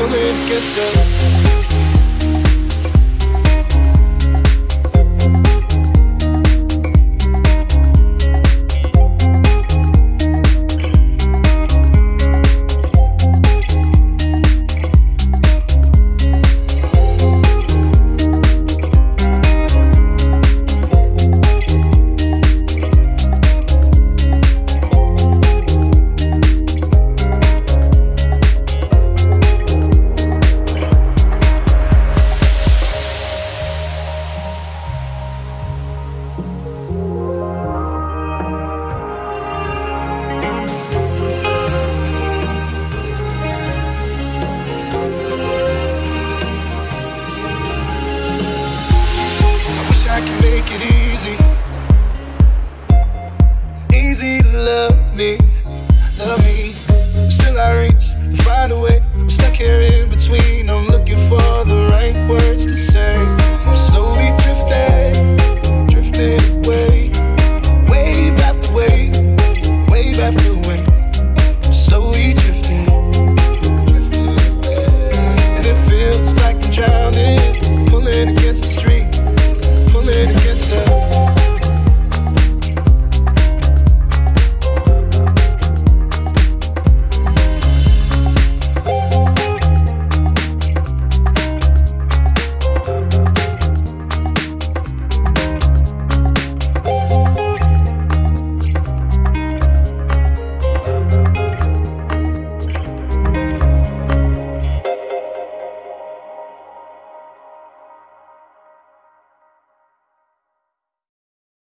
Apocalypse gets done. take it easy. Easy to love me, love me. Still I reach to find a way. I'm stuck here in between. I'm looking for the right words to say.